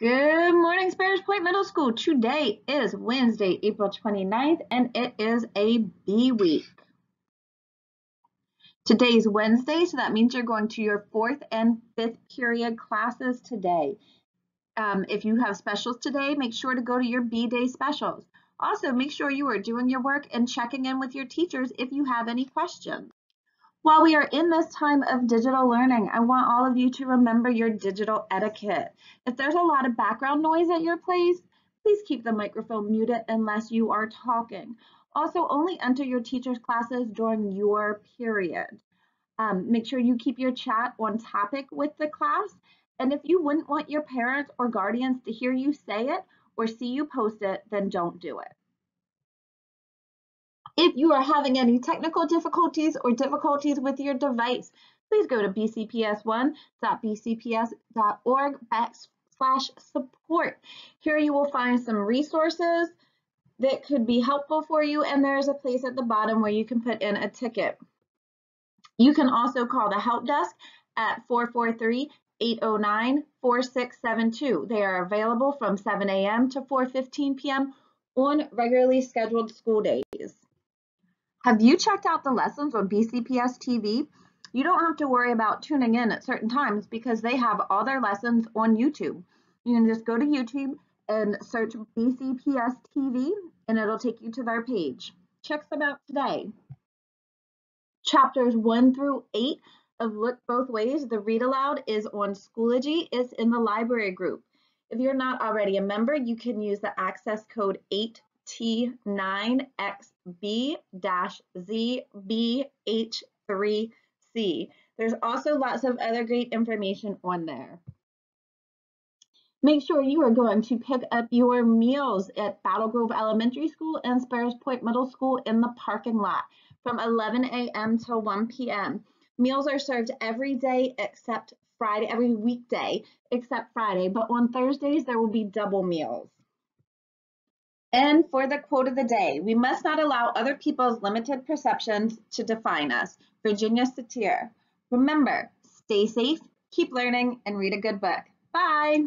Good morning, Sparrows Point Middle School. Today is Wednesday, April 29th, and it is a B week. Today's Wednesday, so that means you're going to your fourth and fifth period classes today. Um, if you have specials today, make sure to go to your B day specials. Also, make sure you are doing your work and checking in with your teachers if you have any questions. While we are in this time of digital learning, I want all of you to remember your digital etiquette. If there's a lot of background noise at your place, please keep the microphone muted unless you are talking. Also, only enter your teacher's classes during your period. Um, make sure you keep your chat on topic with the class. And if you wouldn't want your parents or guardians to hear you say it or see you post it, then don't do it. If you are having any technical difficulties or difficulties with your device, please go to bcps1.bcps.org backslash support. Here you will find some resources that could be helpful for you, and there's a place at the bottom where you can put in a ticket. You can also call the help desk at 443 809 4672. They are available from 7 a.m. to 4:15 p.m. on regularly scheduled school days. Have you checked out the lessons on BCPS TV? You don't have to worry about tuning in at certain times because they have all their lessons on YouTube. You can just go to YouTube and search BCPS TV and it'll take you to their page. Check them out today. Chapters 1 through 8 of Look Both Ways, the read aloud is on Schoology. It's in the library group. If you're not already a member, you can use the access code 8 T9XB-ZBH3C. There's also lots of other great information on there. Make sure you are going to pick up your meals at Battle Grove Elementary School and Sparrows Point Middle School in the parking lot from 11 a.m. to 1 p.m. Meals are served every day except Friday, every weekday except Friday, but on Thursdays there will be double meals. And for the quote of the day, we must not allow other people's limited perceptions to define us. Virginia Satir. Remember, stay safe, keep learning, and read a good book. Bye.